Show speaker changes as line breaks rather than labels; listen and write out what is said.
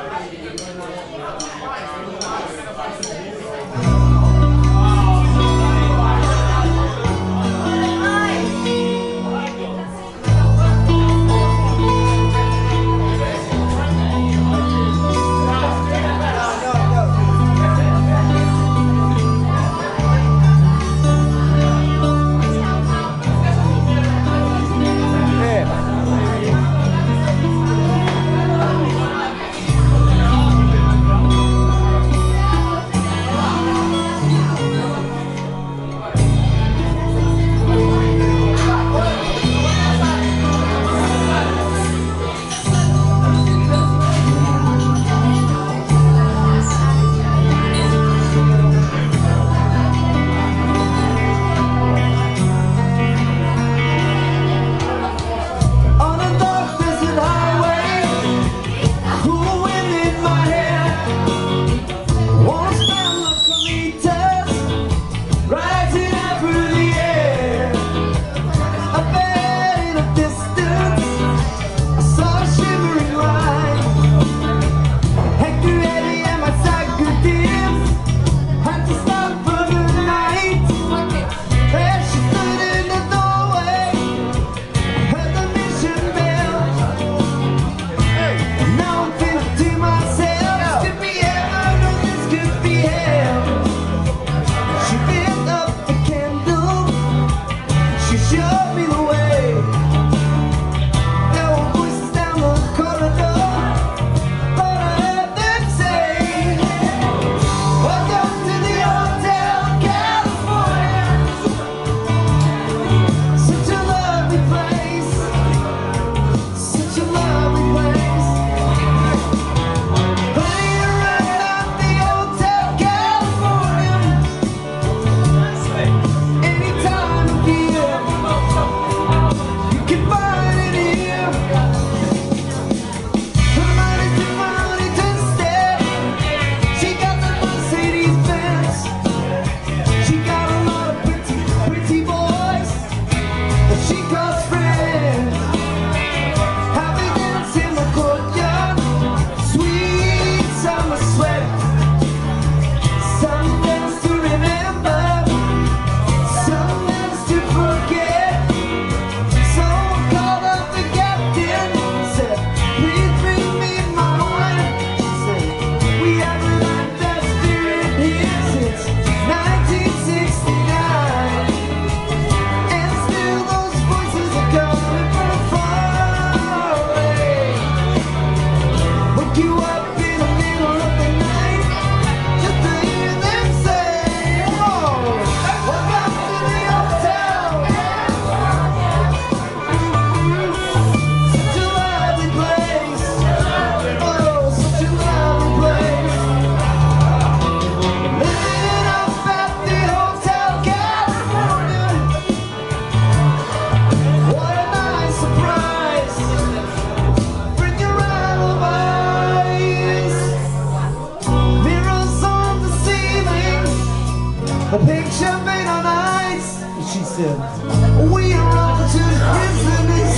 みんなで。A picture made on ice, she said. We are off to the prison is.